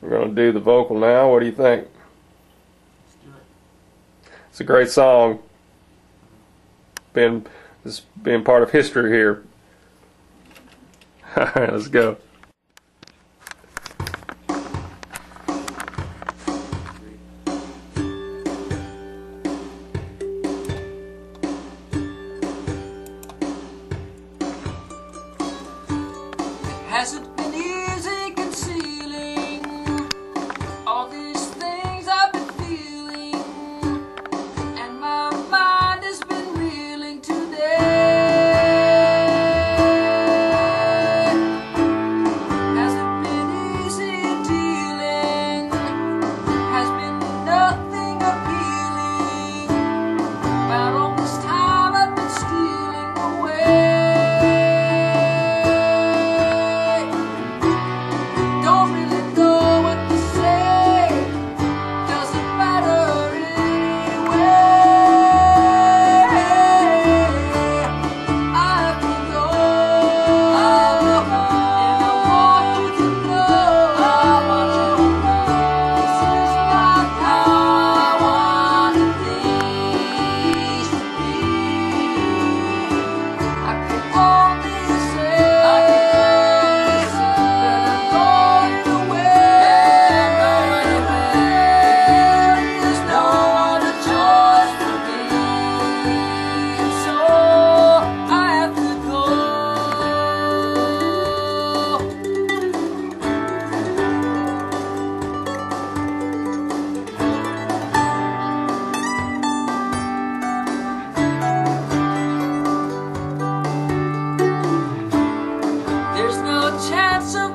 We're gonna do the vocal now. What do you think? Let's do it. It's a great song. Been this being part of history here. All right, let's go. Hasn't chance of